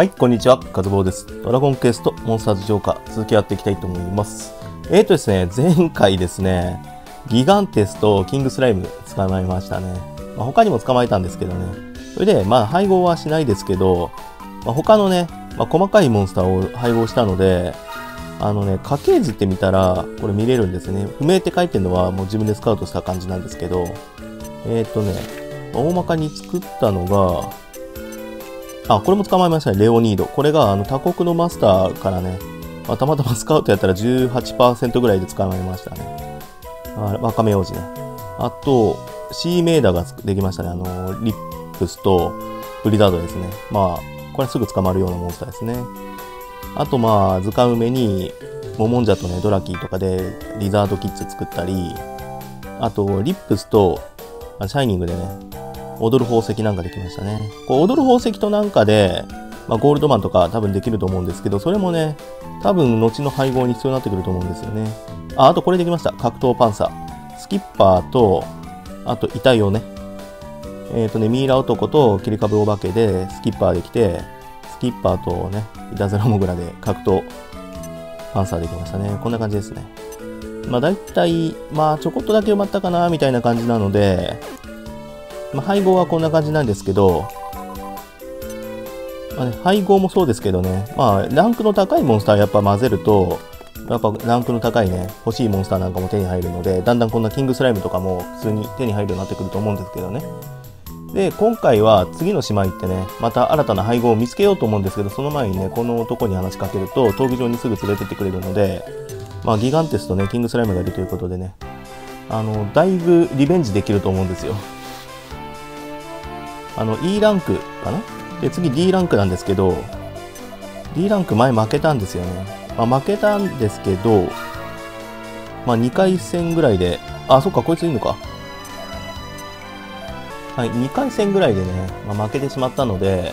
はい、こんにちは。カズボウです。ドラゴンクエストモンスターズ浄化、続きやっていきたいと思います。えーとですね、前回ですね、ギガンテスとキングスライム捕まえましたね。まあ、他にも捕まえたんですけどね。それで、まあ、配合はしないですけど、まあ、他のね、まあ、細かいモンスターを配合したので、あのね、家系図って見たら、これ見れるんですね。不明って書いてるのはもう自分でスカウトした感じなんですけど、えーとね、大まかに作ったのが、あ、これも捕まえましたね。レオニード。これがあの他国のマスターからね、まあ、たまたまスカウトやったら18%ぐらいで捕まえましたね。あワカメ王子ね。あと、シーメイダーができましたね。あの、リップスとブリザードですね。まあ、これすぐ捕まるようなモンスターですね。あと、まあ、ズカ梅に、モモンジャとね、ドラキーとかでリザードキッズ作ったり、あと、リップスと、シャイニングでね、踊る宝石なんかできましたね。こう踊る宝石となんかで、まあ、ゴールドマンとか多分できると思うんですけど、それもね、多分後の配合に必要になってくると思うんですよね。あ、あとこれできました。格闘パンサー。スキッパーと、あと遺体をね、えっ、ー、とね、ミイラ男と切り株お化けでスキッパーできて、スキッパーとね、いたずらモグラで格闘パンサーできましたね。こんな感じですね。まあ大体、まあちょこっとだけ埋まったかな、みたいな感じなので、まあ、配合はこんな感じなんですけど、まあね、配合もそうですけどね、まあ、ランクの高いモンスターやっぱ混ぜると、やっぱランクの高いね、欲しいモンスターなんかも手に入るので、だんだんこんなキングスライムとかも普通に手に入るようになってくると思うんですけどね。で、今回は次の島行ってね、また新たな配合を見つけようと思うんですけど、その前にね、この男に話しかけると、闘技場にすぐ連れてってくれるので、まあ、ギガンテスとね、キングスライムがいるということでね、あの、だいぶリベンジできると思うんですよ。あの E ランクかな？で次 D ランクなんですけど D ランク前負けたんですよね、まあ、負けたんですけどまあ2回戦ぐらいであそっかこいついいのか。はい2回戦ぐらいでね、まあ、負けてしまったので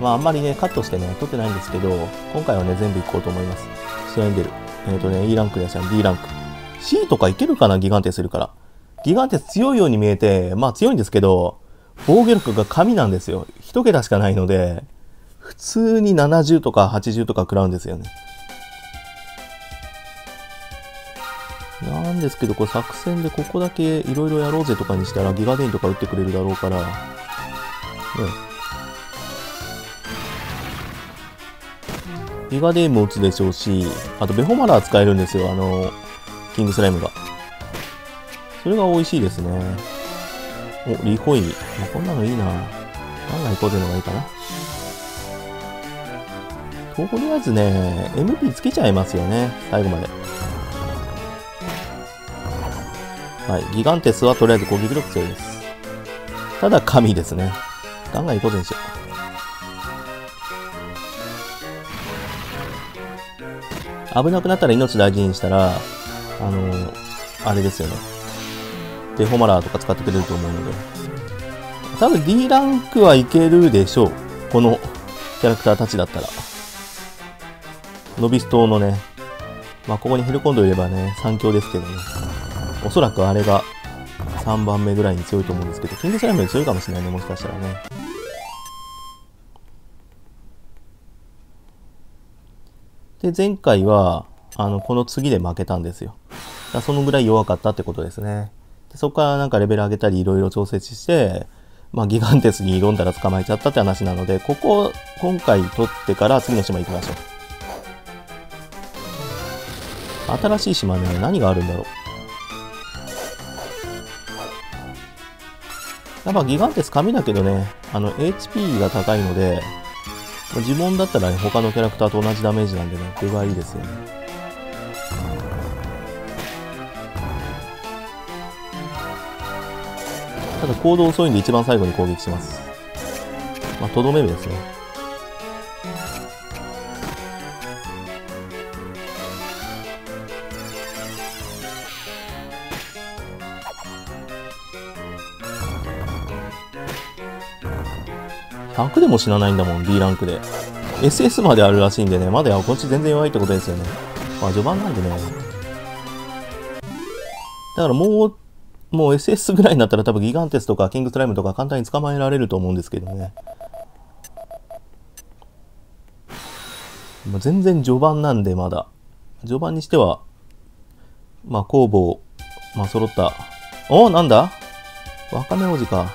まああんまりねカットしてね取ってないんですけど今回はね全部いこうと思います。試合に出る。えっ、ー、とね E ランクですよ D ランク。C とかいけるかな？ギガンテするから。ギガンテ強いように見えてまあ強いんですけど防御力が神なんですよ。一桁しかないので、普通に70とか80とか食らうんですよね。なんですけど、これ作戦でここだけいろいろやろうぜとかにしたらギガデインとか打ってくれるだろうから、ね。ギガデインも打つでしょうし、あとベホマラー使えるんですよ、あの、キングスライムが。それが美味しいですね。お、リホイミ。まあ、こんなのいいな。案外こういうのがいいかな。とりあえずね、MP つけちゃいますよね。最後まで。はい。ギガンテスはとりあえず攻撃力強いです。ただ、神ですね。ガンガンいこうでしょう。危なくなったら命大事にしたら、あのー、あれですよね。で、ホマラーとか使ってくれると思うので。多分 D ランクはいけるでしょう。このキャラクターたちだったら。ノビス島のね、まあ、ここにヘルコンドいればね、3強ですけどね。おそらくあれが3番目ぐらいに強いと思うんですけど、キングスライムより強いかもしれないね、もしかしたらね。で、前回は、あの、この次で負けたんですよ。そのぐらい弱かったってことですね。そこからなんかレベル上げたりいろいろ調節して、まあ、ギガンテスに挑んだら捕まえちゃったって話なので、ここ、今回取ってから次の島行きましょう。新しい島ね、何があるんだろう。やっぱギガンテス紙だけどね、あの、HP が高いので、呪文だったらね、他のキャラクターと同じダメージなんでね、これがいいですよね。ただ行動遅いんで一番最後に攻撃します。まあ、とどめるですね。100でも死なないんだもん、D ランクで。SS まであるらしいんでね、まだこっち全然弱いってことですよね。まあ序盤なんでね。だからもうもう SS ぐらいになったら多分ギガンテスとかキングスライムとか簡単に捕まえられると思うんですけどね。まあ全然序盤なんでまだ。序盤にしては、まあ工房、まあ揃った。おおなんだ？わかめ王子か。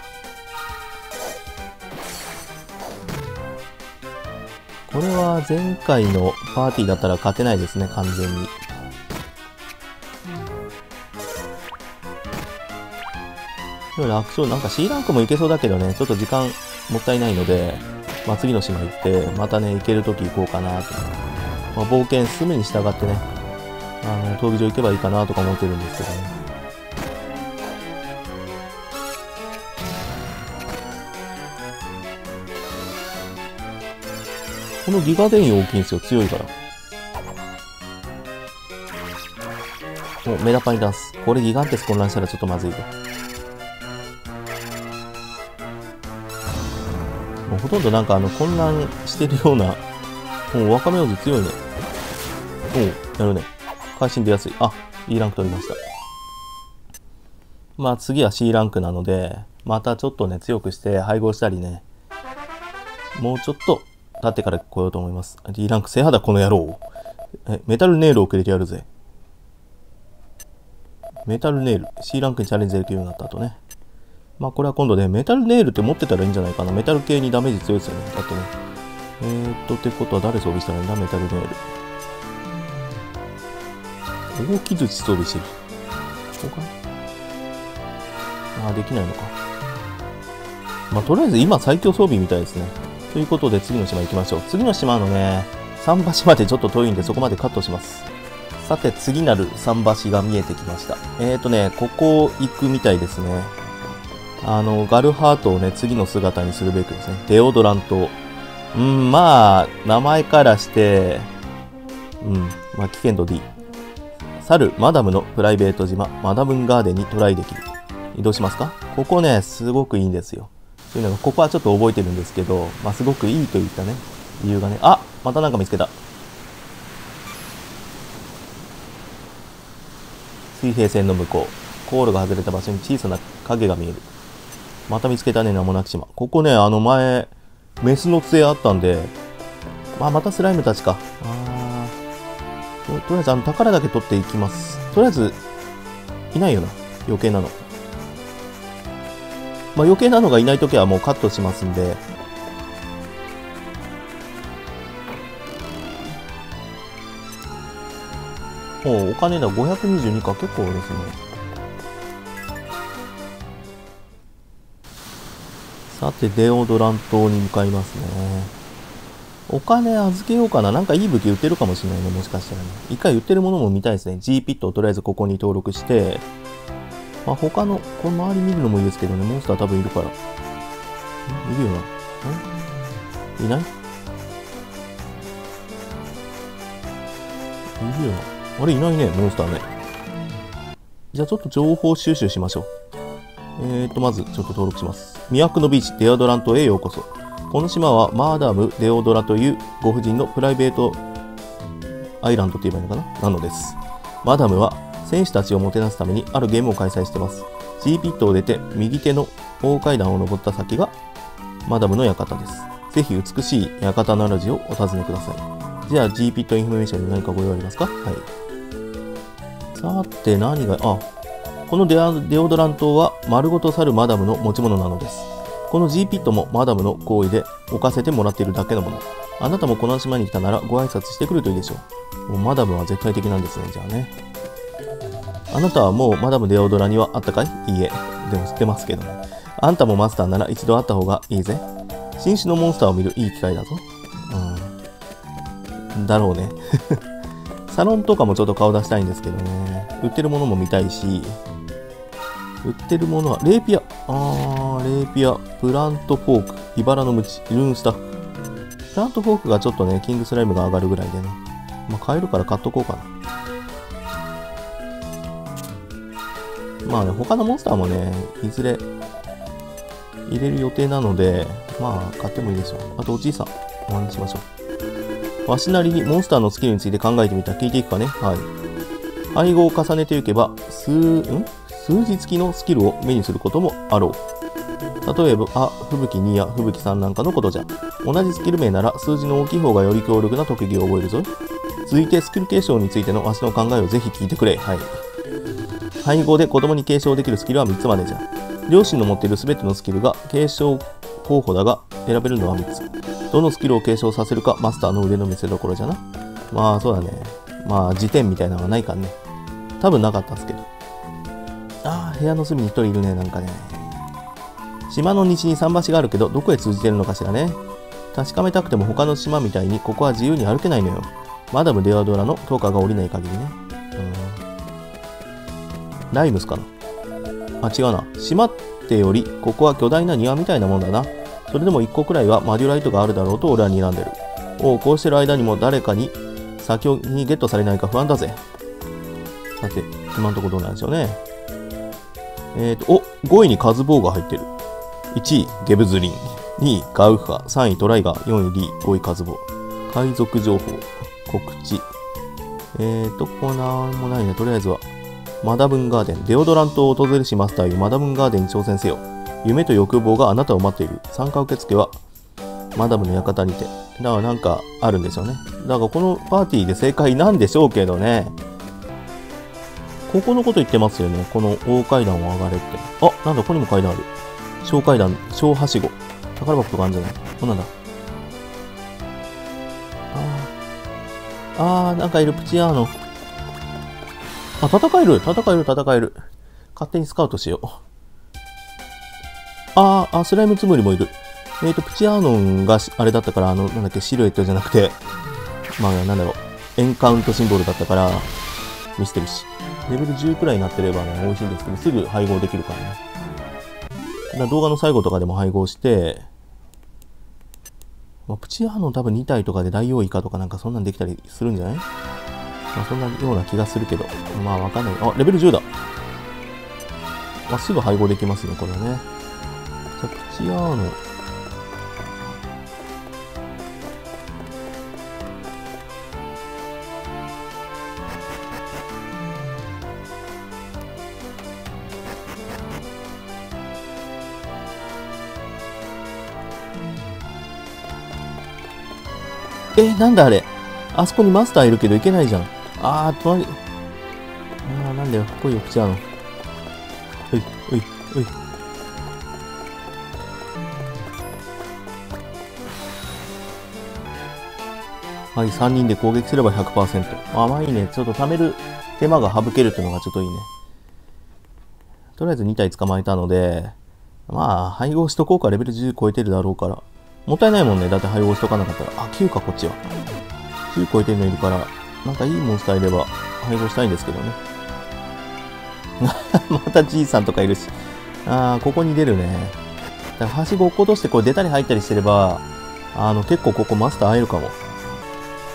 これは前回のパーティーだったら勝てないですね、完全に。楽勝、なんか C ランクもいけそうだけどね、ちょっと時間もったいないので、まあ、次の島行って、またね、行けるとき行こうかなと。まあ、冒険進むに従ってね、あの、闘技場行けばいいかなとか思ってるんですけどね。このギガデイン大きいんですよ、強いから。お、メダパニダンス。これギガンテス混乱したらちょっとまずいぞ。もうほとんどなんかあの混乱してるような、もうワカメ王子強いね。おう、やるね。会心出やすい。あ、E ランク取りました。まあ次は C ランクなので、またちょっとね、強くして配合したりね、もうちょっと経ってから来ようと思います。D ランク背肌この野郎。え、メタルネイルをくれてやるぜ。メタルネイル。C ランクにチャレンジできるようになった後ね。まあこれは今度ね、メタルネイルって持ってたらいいんじゃないかな。メタル系にダメージ強いですよね。だってね。えー、っと、ってことは誰装備したらいいんだ？メタルネイル。大木槌装備してる。ここかああ、できないのか。まあとりあえず今最強装備みたいですね。ということで次の島行きましょう。次の島のね、桟橋までちょっと遠いんでそこまでカットします。さて次なる桟橋が見えてきました。えーとね、ここ行くみたいですね。あの、ガルハートをね、次の姿にするべくですね、デオドラント。うん、まあ、名前からして、うん、まあ、危険度 D。猿、マダムのプライベート島、マダムンガーデンにトライできる。移動しますか？ここね、すごくいいんですよ。というのが、ここはちょっと覚えてるんですけど、まあ、すごくいいといったね、理由がね。あまたなんか見つけた。水平線の向こう。航路が外れた場所に小さな影が見える。また見つけたね、名もなき島。ここね、あの前、メスの杖あったんで、まあ、またスライムたちか。あととりあえず、あの、宝だけ取っていきます。とりあえず、いないよな。余計なの。まあ、余計なのがいないときはもうカットしますんで、おお金だ、522か、結構ですね。さて、デオドラントに向かいますね。お金預けようかな。なんかいい武器売ってるかもしれないね。もしかしたらね。一回売ってるものも見たいですね。G ピットをとりあえずここに登録して、まあ、他の、この周り見るのもいいですけどね。モンスター多分いるから。いるよな。んいない？いるよな。あれいないね、モンスターね。じゃあちょっと情報収集しましょう。えーと、まずちょっと登録します。魅惑のビーチデオドラントへようこそ。この島はマーダム・デオドラというご婦人のプライベートアイランドと言えばいいのかな？なのです。マダムは選手たちをもてなすためにあるゲームを開催してます。G ピットを出て右手の大階段を登った先がマダムの館です。ぜひ美しい館の主をお尋ねください。じゃあ G ピットインフォメーションに何かご用ありますか？はい。さて何が、あ、このデオドラン島は丸ごとさるマダムの持ち物なのです。この G ピットもマダムの厚意で置かせてもらっているだけのもの。あなたもこの島に来たならご挨拶してくるといいでしょう。もうマダムは絶対的なんですね、じゃあね。あなたはもうマダムデオドラには会ったかい？いいえ。でも知ってますけどね。あんたもマスターなら一度会った方がいいぜ。新種のモンスターを見るいい機会だぞ。うん。だろうね。サロンとかもちょっと顔出したいんですけどね。売ってるものも見たいし、売ってるものは、レーピア。あー、レーピア、プラントフォーク、茨のムチ、ルーンスタッフ。プラントフォークがちょっとね、キングスライムが上がるぐらいでね。まあ、買えるから買っとこうかな。まあね、他のモンスターもね、いずれ入れる予定なので、まあ、買ってもいいでしょう。あと、おじいさん、お話しましょう。わしなりにモンスターのスキルについて考えてみた。聞いていくかね。はい。配合を重ねていけば、数、ん？数字付きのスキルを目にすることもあろう。例えば、あ、吹雪2や吹雪3なんかのことじゃ。同じスキル名なら数字の大きい方がより強力な特技を覚えるぞ。続いてスキル継承についてのわしの考えをぜひ聞いてくれ。はい。配合で子供に継承できるスキルは3つまでじゃ。両親の持っている全てのスキルが継承候補だが選べるのは3つ。どのスキルを継承させるかマスターの腕の見せ所じゃな。まあそうだね。まあ辞典みたいなのがないからね。多分なかったっすけど。ああ、部屋の隅に1人いるね、なんかね。島の西に桟橋があるけど、どこへ通じてるのかしらね。確かめたくても他の島みたいにここは自由に歩けないのよ。マダム・デアドラの許可が下りない限りね。うん。ライムスかなあ、違うな。島ってより、ここは巨大な庭みたいなもんだな。それでも一個くらいはマデュライトがあるだろうと俺は睨んでる。おう、こうしてる間にも誰かに先にゲットされないか不安だぜ。さて、今んとこどうなんでしょうね。えっ、ー、と、お、5位にカズボウが入ってる。1位、ゲブズリン。2位、ガウファ。3位、トライガー。4位、リー。5位、カズボウ。海賊情報。告知。えーと、ここなんもないね。とりあえずは。マダムンガーデン。デオドラントを訪れしマスターよ。マダムンガーデンに挑戦せよ。夢と欲望があなたを待っている。参加受付は、マダムの館にて。だからなんかあるんでしょうね。だからこのパーティーで正解なんでしょうけどね。ここのこと言ってますよね。この大階段を上がれって。あ、なんだ、ここにも階段ある。小階段、小はしご。宝箱とかあるんじゃない？こんなんだ。あー、あー、なんかいる、プチアーノ。あ、戦える、戦える、戦える。勝手にスカウトしよう。あー、あ、スライムつむりもいる。えっ、ー、と、プチアーノンがあれだったから、あの、なんだっけ、シルエットじゃなくて、まあ、なんだろう、エンカウントシンボルだったから、見捨てるし。レベル10くらいになってればね、美味しいんですけど、すぐ配合できるからね。だ動画の最後とかでも配合して、まあ、プチアーノ多分2体とかで大王イカとかなんかそんなんできたりするんじゃない？まあそんなような気がするけど。まあわかんない。あ、レベル10だ。まあ、すぐ配合できますね、これはね。じゃあ、プチアーノ。え、なんだあれあそこにマスターいるけど行けないじゃん。あー、隣。あー、なんだよ。来いよ、口あの。おい、おい、おい。はい、3人で攻撃すれば100%。あ、まあいいね。ちょっと貯める手間が省けるっていうのがちょっといいね。とりあえず2体捕まえたので、まあ、配合しとこうか。レベル10超えてるだろうから。もったいないもんね。だって配合しとかなかったら。あ、9か、こっちは。9超えてるのいるから、なんかいいモンスターいれば配合したいんですけどね。またじいさんとかいるし。あー、ここに出るね。だからはしご落っことしてこれ出たり入ったりしてれば、あの、結構ここマスター会えるかも。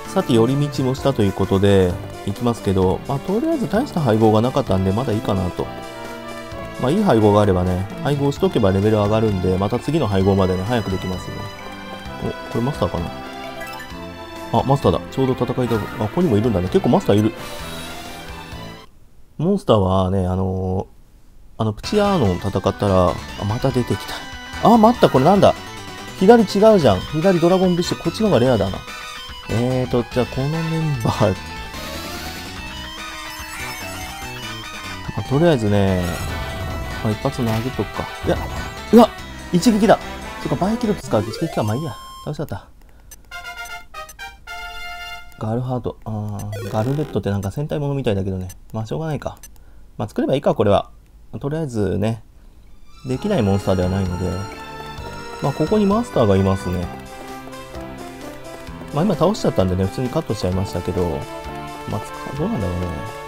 さて、寄り道もしたということで、行きますけど、まあ、とりあえず大した配合がなかったんで、まだいいかなと。まあ、いい配合があればね、配合しとけばレベル上がるんで、また次の配合までね、早くできますよ、ね。お、これマスターかな？あ、マスターだ。ちょうど戦いだ。あ、ここにもいるんだね。結構マスターいる。モンスターはね、あのー、あの、プチアーノン戦ったら、あ、また出てきた。あ、待った、これなんだ？左違うじゃん。左ドラゴンビッシュ、こっちの方がレアだな。えーと、じゃあこのメンバー、あ、とりあえずね、まあ、一発投げとくか。いや、うわ一撃だそっか、バイキルト使う一撃か。まあいいや。倒しちゃった。ガルハート。あガルレットってなんか戦隊ものみたいだけどね。まあしょうがないか。まあ作ればいいか、これは。とりあえずね、できないモンスターではないので。まあここにマスターがいますね。まあ今倒しちゃったんでね、普通にカットしちゃいましたけど、まあ、どうなんだろうね。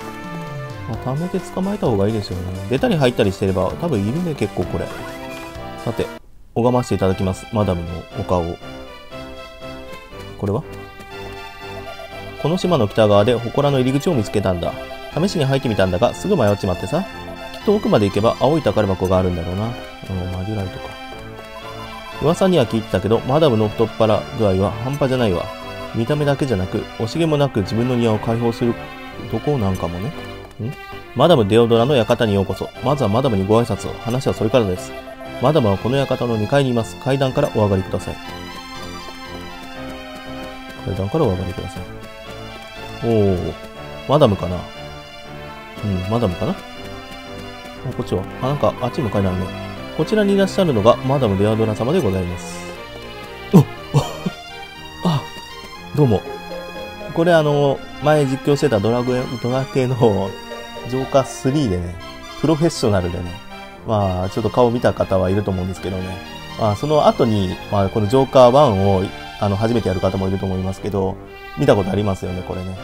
まあ、貯めて捕まえた方がいいですよね。出たり入ったりしてれば、多分いるね、結構これ。さて、拝ませていただきます。マダムのお顔を。これは？この島の北側で祠の入り口を見つけたんだ。試しに入ってみたんだが、すぐ迷っちまってさ。きっと奥まで行けば青い宝箱があるんだろうな。うん、マジュライとか。噂には聞いてたけど、マダムの太っ腹具合は半端じゃないわ。見た目だけじゃなく、惜しげもなく自分の庭を開放するとこなんかもね。マダムデオドラの館にようこそ。まずはマダムにご挨拶を。話はそれからです。マダムはこの館の2階にいます。階段からお上がりください。階段からお上がりください。おー、マダムかな？うん、マダムかな？こっちはあ、なんか、あっち向かいなるね。こちらにいらっしゃるのが、マダムデアドラ様でございます。おあ、どうも。これあの、前実況してたドラグドラ系のジョーカー3でね、プロフェッショナルでね、まあ、ちょっと顔見た方はいると思うんですけどね。まあ、その後に、まあ、このジョーカー1を、あの、初めてやる方もいると思いますけど、見たことありますよね、これね。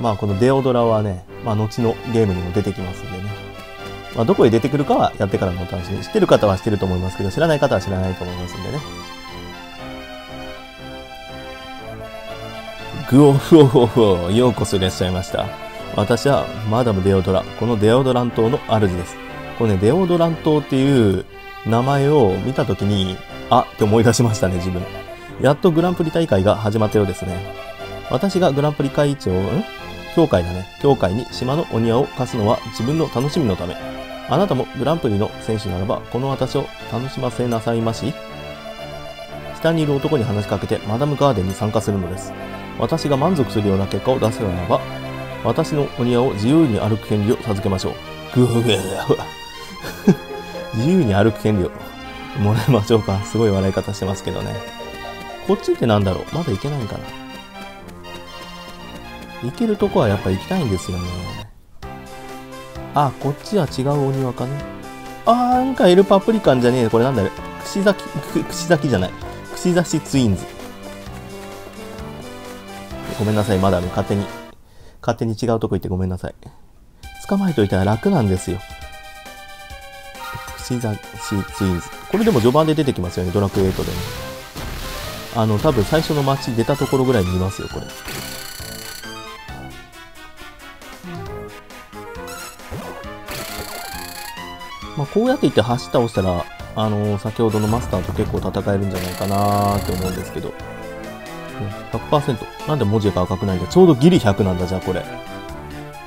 まあ、このデオドラはね、まあ、後のゲームにも出てきますんでね。まあ、どこへ出てくるかはやってからのお楽しみ。知ってる方は知ってると思いますけど、知らない方は知らないと思いますんでね。グオフオフオフようこそいらっしゃいました。私はマダムデオドラ、このデオドラン島の主です。これね、デオドラン島っていう名前を見たときに、あって思い出しましたね、自分。やっとグランプリ大会が始まったようですね。私がグランプリ会長、ん？協会だね。協会に島のお庭を貸すのは自分の楽しみのため。あなたもグランプリの選手ならば、この私を楽しませなさいまし。下にいる男に話しかけてマダムガーデンに参加するのです。私が満足するような結果を出せるならば、私のお庭を自由に歩く権利を授けましょう。ぐふぐふ。自由に歩く権利をもらいましょうか。すごい笑い方してますけどね。こっちってなんだろう？まだ行けないんかな行けるとこはやっぱ行きたいんですよね。あ、こっちは違うお庭かね。あー、なんかエルパプリカンじゃねえ。これなんだろう。串崎、串崎じゃない。串刺しツインズ。ごめんなさい、まだ勝手に。勝手に違うとこ行ってごめんなさい。捕まえといたら楽なんですよ。シーザーシーツインズ。これでも序盤で出てきますよね、ドラクエ8でね。あの、多分最初の街出たところぐらいにいますよ、これ。まあ、こうやっていって橋倒したら、あのー、先ほどのマスターと結構戦えるんじゃないかなーって思うんですけど。100%。なんで文字が赤くないんだちょうどギリ100なんだ、じゃあこれ。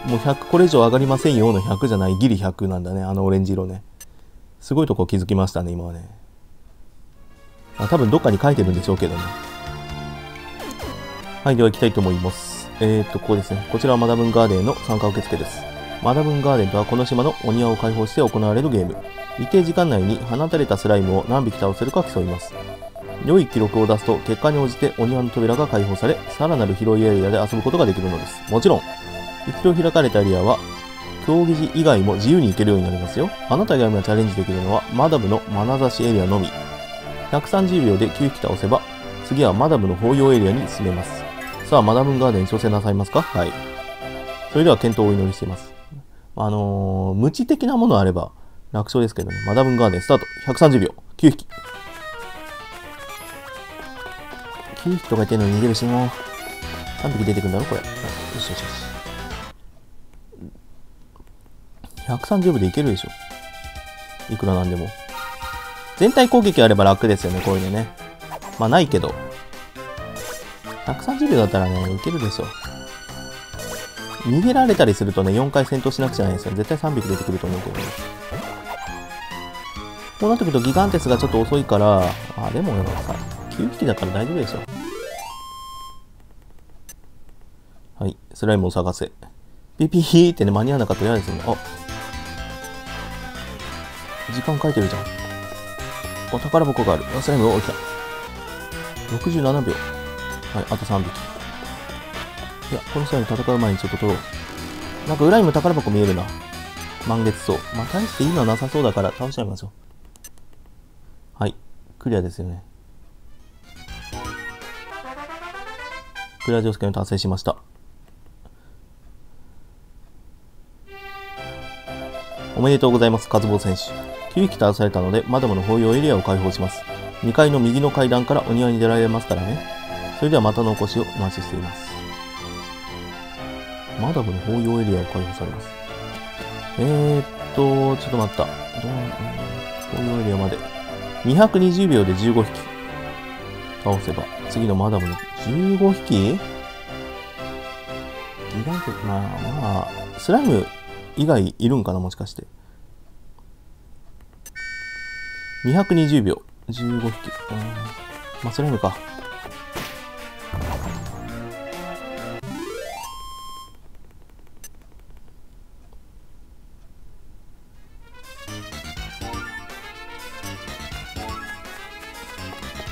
もう100、これ以上上がりませんよの100じゃないギリ100なんだね、あのオレンジ色ね。すごいとこ気づきましたね、今はね。あ多分どっかに書いてるんでしょうけどね。はい、では行きたいと思います。えー、っと、ここですね。こちらはマダムンガーデンの参加受付です。マダムンガーデンとはこの島のお庭を開放して行われるゲーム。一定時間内に放たれたスライムを何匹倒せるか競います。良い記録を出すと結果に応じてお庭の扉が開放され、さらなる広いエリアで遊ぶことができるのです。もちろん、一度開かれたエリアは競技時以外も自由に行けるようになりますよ。あなた以外もチャレンジできるのはマダムの眼差しエリアのみ。130秒で9匹倒せば、次はマダムの法要エリアに進めます。さあ、マダムガーデン挑戦なさいますか？はい。それでは検討をお祈りしています。あのー、無知的なものあれば楽勝ですけどね。マダムガーデンスタート。130秒。9匹。9匹とか言ってんのに逃げるしもう。3匹出てくんだろこれ。よしよしよし。130部でいけるでしょ。いくらなんでも。全体攻撃あれば楽ですよね、こういうのね。まあないけど。130秒だったらね、いけるでしょ。逃げられたりするとね、4回戦闘しなくちゃないんですよ。絶対3匹出てくると思うけどね。こうなってくるとギガンテスがちょっと遅いから、あ、でもさ、9匹だから大丈夫でしょ。はい、スライムを探せ。ピピーってね、間に合わなかったら嫌ですよね。あ、時間書いてるじゃん。お、宝箱がある。あ、スライム、お、来た。67秒。はい、あと3匹。いや、このスライム戦う前にちょっと取ろう。なんか裏にも宝箱見えるな。満月層。まあ、大していいのはなさそうだから倒しちゃいましょう。はい。クリアですよね。クリア条件を達成しました。おめでとうございます、カズボ選手。9匹倒されたので、マダムの法要エリアを開放します。2階の右の階段からお庭に出られますからね。それではまたのお越しをお待ちしています。マダムの法要エリアを開放されます。えー、っと、ちょっと待った。どう、法要エリアまで。220秒で15匹。倒せば。次のマダムの15匹？ギガンテまあまあ、スライム以外いるんかなもしかして。220秒。15匹。うん。まあ、それもか。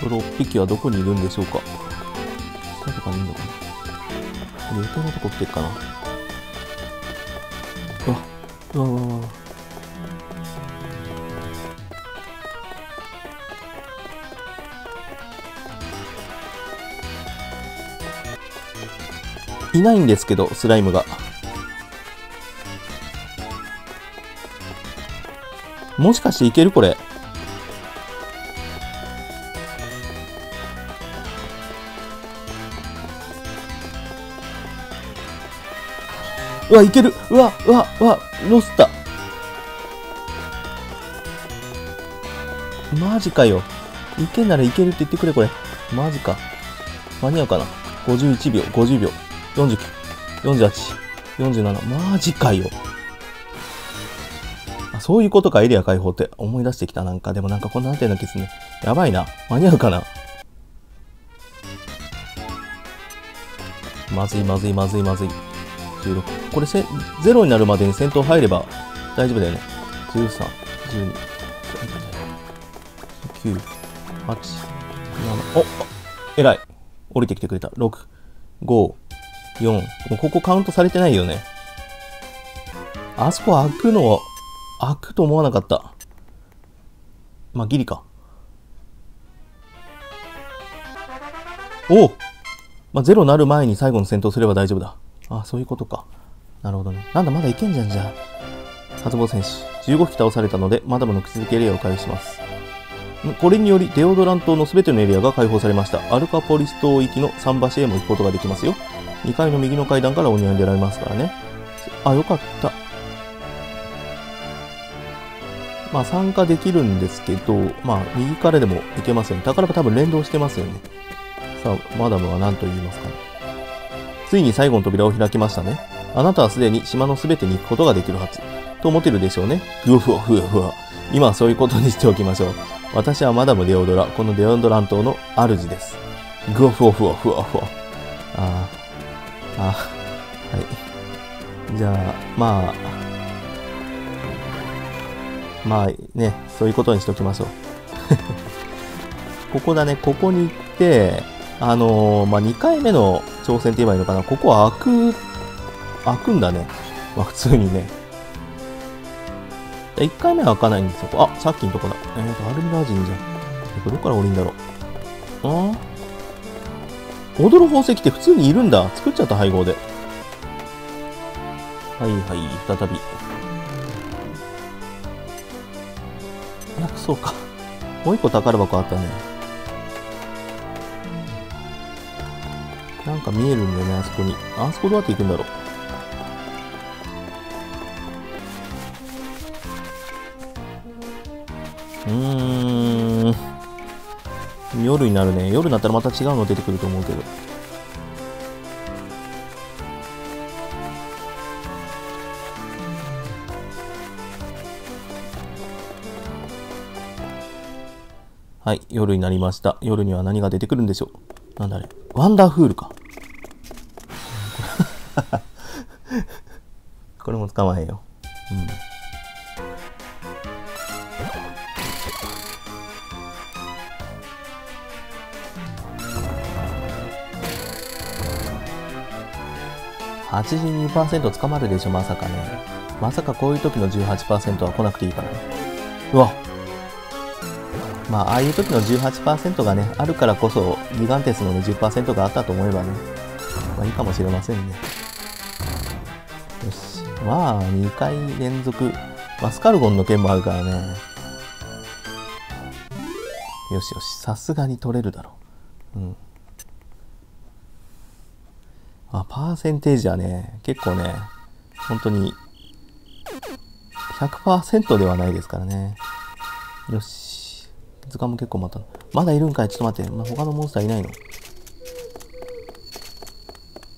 6匹はどこにいるんでしょうか下とかにいるのかなこれ予定のとこ来てっかなうわうわうわいないんですけど、スライムが。もしかしていけるこれ。うわ、いけるうわ、うわ、うわ、ロスった。マジかよ。いけんならいけるって言ってくれ、これ。マジか。間に合うかな ?51 秒、50秒、49、48、47。マジかよ。あ、そういうことか、エリア解放って。思い出してきた、なんか。でもなんかこんななってんだけですね。やばいな。間に合うかなまずい、まずい、まずい、まずい。16。これせ、0になるまでに先頭入れば大丈夫だよね。13、12、9、8、7、お偉い。降りてきてくれた。6、5、4。もうここカウントされてないよね。あそこ開くの、開くと思わなかった。まあ、ギリか。おおまあ、ゼロなる前に最後の戦闘すれば大丈夫だ。あ、そういうことか。なるほどね。なんだ、まだいけんじゃん、じゃあ。サツボ選手、15匹倒されたので、マダムの口づけエリアを開始します。これにより、デオドラン島の全てのエリアが開放されました。アルカポリス島行きの桟橋へも行くことができますよ。2階の右の階段からお庭に出られますからね。あ、よかった。まあ、参加できるんですけど、まあ、右からでも行けますよね。宝箱多分連動してますよね。さあ、マダムは何と言いますかね。ついに最後の扉を開きましたね。あなたはすでに島のすべてに行くことができるはず。と思ってるでしょうね。ふわふわふわふわ。今はそういうことにしておきましょう。私はマダムデオドラ、このデオドラン島の主です。ぐふわふわふわふわ。ああ、あはい。じゃあ、まあ、まあね、そういうことにしておきましょう。ここだね、ここに行って、あのー、まあ、2回目の挑戦って言えばいいのかな。ここは開く、開くんだね。まあ、普通にね。1回目は開かないんですよ。あ、さっきのとこだ。えーと、アルミラージンじゃん。どこから降りんだろう。ん踊る宝石って普通にいるんだ。作っちゃった配合で。はいはい、再び。あ、そうか。もう一個宝箱あったね。なんか見えるんだよね、あそこに。あそこどうやって行くんだろ。う夜になるね。夜になったらまた違うの出てくると思うけど。はい、夜になりました。夜には何が出てくるんでしょう。なんだあれ。ワンダーフールか。これも捕まえよう。うん。82%捕まるでしょ、まさかね。まさかこういう時の18%は来なくていいからね。うわまあ、ああいう時の18%がね、あるからこそ、ギガンテスのね、10%があったと思えばね、まあいいかもしれませんね。よし。まあ、2回連続。マスカルゴンの件もあるからね。よしよし。さすがに取れるだろう。うん。あ、パーセンテージはね、結構ね、本当に、100%ではないですからね。よし。図鑑も結構また。まだいるんかいちょっと待って。まあ、他のモンスターいないの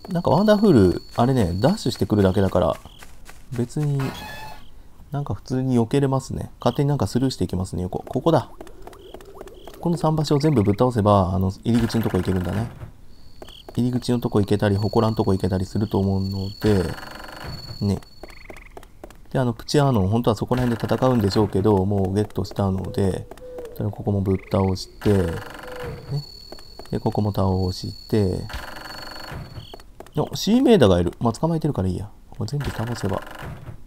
なんかワンダーフール、あれね、ダッシュしてくるだけだから、別になんか普通に避けれますね。勝手になんかスルーしていきますね、横。ここだ。この桟橋を全部ぶっ倒せば、あの、入り口のとこ行けるんだね。入り口のとこ行けたり、祠のとこ行けたりすると思うので、ね。で、あの、プチアーノン、本当はそこら辺で戦うんでしょうけど、もうゲットしたので、ここもぶっ倒して、ね。で、ここも倒して、お、シーメイダがいる。まあ、捕まえてるからいいや。これ全部倒せば。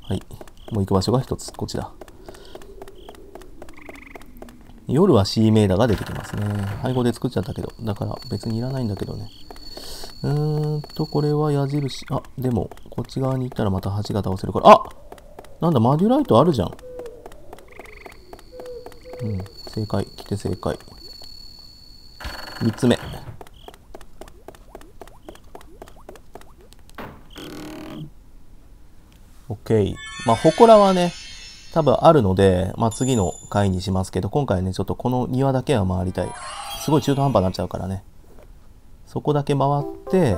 はい。もう行く場所が一つ、こちだ。夜はシーメイダが出てきますね。配合で作っちゃったけど、だから別にいらないんだけどね。うーんと、これは矢印。あ、でも、こっち側に行ったらまた橋が倒せるから。あなんだ、マデュライトあるじゃん。うん、正解。来て正解。3つ目。OK。まあ、祠はね、多分あるので、まあ、次の回にしますけど、今回はね、ちょっとこの庭だけは回りたい。すごい中途半端になっちゃうからね。そこだけ回って、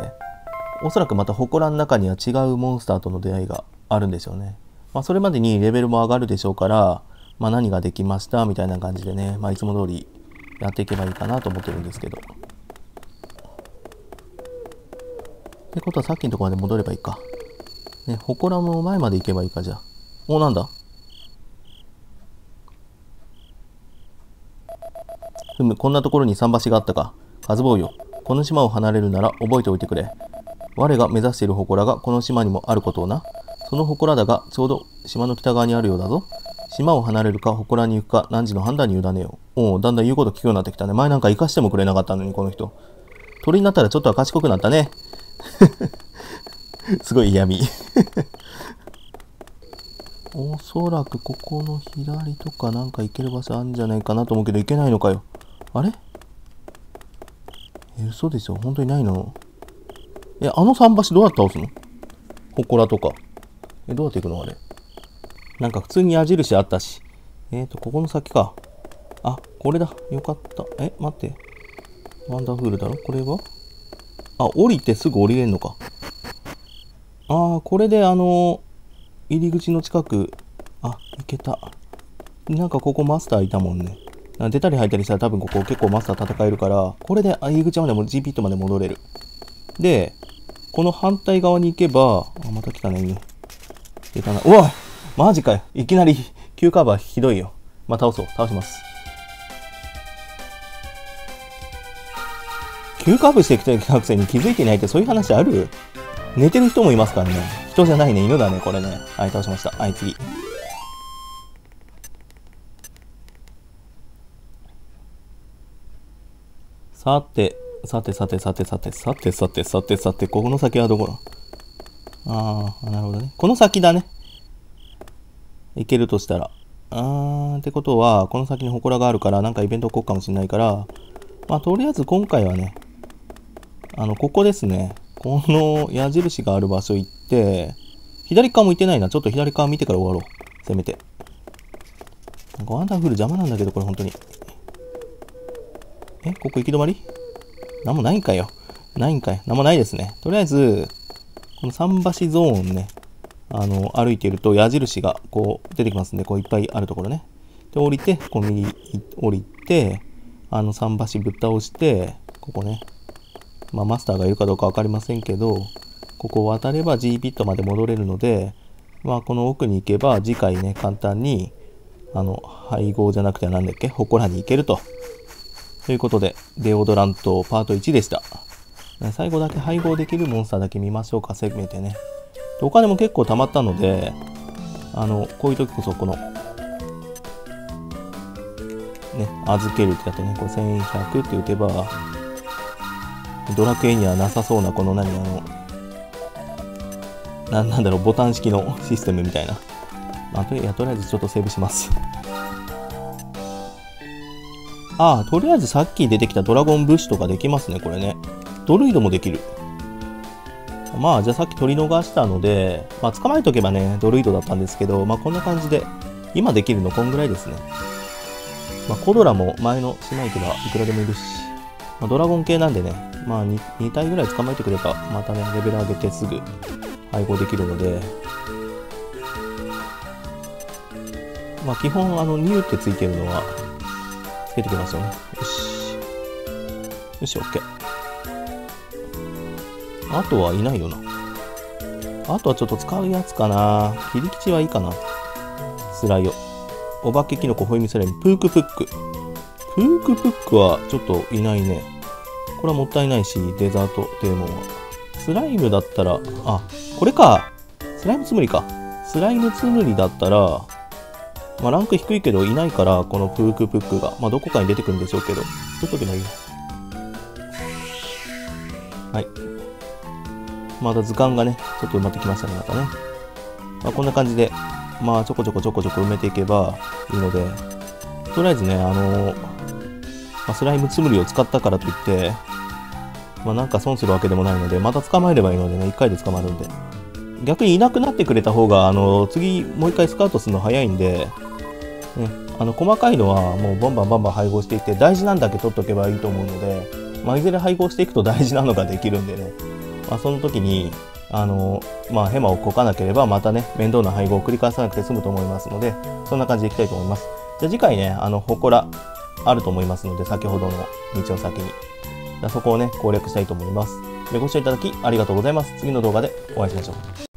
おそらくまた祠の中には違うモンスターとの出会いがあるんでしょうね。まあ、それまでにレベルも上がるでしょうから、まあ、何ができましたみたいな感じでね、まあ、いつも通りやっていけばいいかなと思ってるんですけど。ってことはさっきのとこまで戻ればいいか。ね、祠の前まで行けばいいか、じゃあ。お、なんだ？ふむ、こんなところに桟橋があったか。カズボウよ。この島を離れるなら覚えておいてくれ。我が目指している祠がこの島にもあることをな。その祠だが、ちょうど島の北側にあるようだぞ。島を離れるか、祠に行くか、何時の判断に委ねよう。おお、だんだん言うこと聞くようになってきたね。前なんか生かしてもくれなかったのに、この人。鳥になったらちょっとは賢くなったね。すごい嫌味 おそらくここの左とかなんか行ける場所あるんじゃないかなと思うけど行けないのかよ。あれ？え、嘘でしょ本当にないの？え、あの桟橋どうやって倒すの？祠とか。え、どうやって行くの？あれ。なんか普通に矢印あったし。えっ、ー、と、ここの先か。あ、これだ。よかった。え、待って。ワンダーフールだろ？これは？あ、降りてすぐ降りれんのか。ああ、これであの、入り口の近く、あ、行けた。なんかここマスターいたもんね。出たり入ったりしたら多分ここ結構マスター戦えるから、これで入り口までも G ピットまで戻れる。で、この反対側に行けば、あ、また来たね、犬。出たな。うわマジかよ。いきなり急カーバーひどいよ。まあ、倒そう。倒します。急カーブしてきたくせに気づいてないってそういう話ある？寝てる人もいますからね。人じゃないね、犬だね、これね。はい、倒しました。はい、次。さて、さてさてさてさてさてさてさてさて、ここの先はどこだ？ああ、なるほどね。この先だね。行けるとしたら。あーってことは、この先に祠があるから、なんかイベント起こるかもしれないから、まあ、とりあえず今回はね、あの、ここですね。この矢印がある場所行って、左側も行ってないな。ちょっと左側見てから終わろう。せめて。なんかワンダフル邪魔なんだけど、これ本当に。えここ行き止まり？なんもないんかよ。ないんかい。なんもないですね。とりあえず、この桟橋ゾーンね、あの、歩いていると矢印がこう出てきますんで、こういっぱいあるところね。で、降りて、こう右降りて、あの桟橋ぶっ倒して、ここね、まあ、マスターがいるかどうか分かりませんけど、ここを渡れば G ピットまで戻れるので、まあ、この奥に行けば次回ね、簡単に、あの、配合じゃなくて何だっけ？祠に行けると。ということで、デオドラントパート1でした。最後だけ配合できるモンスターだけ見ましょうか、せめてね。お金も結構貯まったので、あの、こういう時こそこの、ね、預けるってやってね、これ1100って打てば、ドラクエにはなさそうなこの何あのななんだろうボタン式のシステムみたいな、まあ、とりあえずちょっとセーブしますああとりあえずさっき出てきたドラゴンブッシュとかできますねこれね。ドルイドもできる。まあじゃあさっき取り逃したので、まあ捕まえとけばねドルイドだったんですけどまあこんな感じで今できるのこんぐらいですね。まあコドラも前の姉妹とはいくらでもいるしまあ、ドラゴン系なんでね、まあ 2, 2体ぐらい捕まえてくれば、またね、レベル上げてすぐ配合できるので、まあ基本あのニューってついてるのはつけてきますよね。よし。よし、OK。あとはいないよな。あとはちょっと使うやつかな。切り口はいいかな。スライオ。お化けキノコホイミスライム。プークプック。プークプックはちょっといないね。これはもったいないし、デザートデーモンは。スライムだったら、あ、これか。スライムつむりか。スライムつむりだったら、まあ、ランク低いけどいないから、このプークプックが、まあ、どこかに出てくるんでしょうけど、作っとけばいい。はい。まだ図鑑がね、ちょっと埋まってきましたね、またね。まあ、こんな感じで、まあ、ちょこちょこちょこちょこ埋めていけばいいので、とりあえずね、あのー、ま、スライムつむりを使ったからといって、まあ、なんか損するわけでもないので、また捕まえればいいのでね、1回で捕まるんで。逆にいなくなってくれた方が、あの、次もう1回スカウトするの早いんで、ね、あの細かいのはもうバンバンバンバン配合していって大事なんだけ取っとけばいいと思うので、まあ、いずれ配合していくと大事なのができるんでね、まあ、その時にあの、まあ、ヘマをこかなければまたね面倒な配合を繰り返さなくて済むと思いますのでそんな感じでいきたいと思います。じゃあ次回ねあの祠あると思いますので先ほどの道の先に。そこをね攻略したいと思います。でご視聴いただきありがとうございます。次の動画でお会いしましょう。